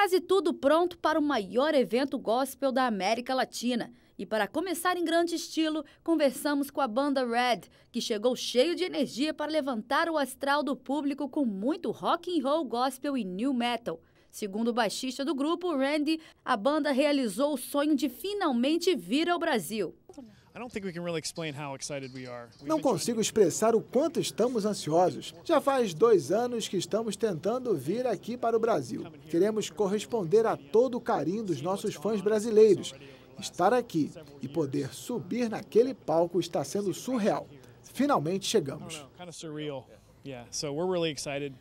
quase tudo pronto para o maior evento gospel da América Latina. E para começar em grande estilo, conversamos com a banda Red, que chegou cheio de energia para levantar o astral do público com muito rock and roll gospel e new metal. Segundo o baixista do grupo, Randy, a banda realizou o sonho de finalmente vir ao Brasil. Não consigo expressar o quanto estamos ansiosos. Já faz dois anos que estamos tentando vir aqui para o Brasil. Queremos corresponder a todo o carinho dos nossos fãs brasileiros. Estar aqui e poder subir naquele palco está sendo surreal. Finalmente chegamos.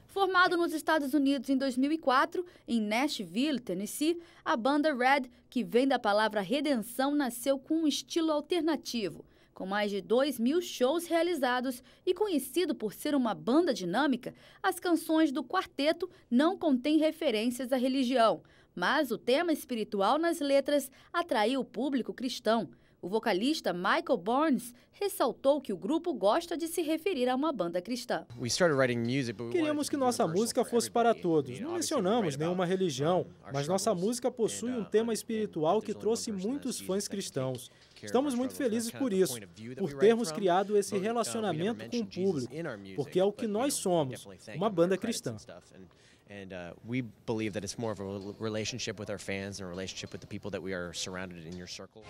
Formado nos Estados Unidos em 2004, em Nashville, Tennessee, a banda Red, que vem da palavra redenção, nasceu com um estilo alternativo. Com mais de 2 mil shows realizados e conhecido por ser uma banda dinâmica, as canções do quarteto não contêm referências à religião, mas o tema espiritual nas letras atraiu o público cristão. O vocalista Michael Burns ressaltou que o grupo gosta de se referir a uma banda cristã. Queríamos que nossa música fosse para todos. Não mencionamos nenhuma religião, mas nossa música possui um tema espiritual que trouxe muitos fãs cristãos. Estamos muito felizes por isso, por termos criado esse relacionamento com o público, porque é o que nós somos, uma banda cristã. And uh, we believe that it's more of a relationship with our fans and a relationship with the people that we are surrounded in your circle.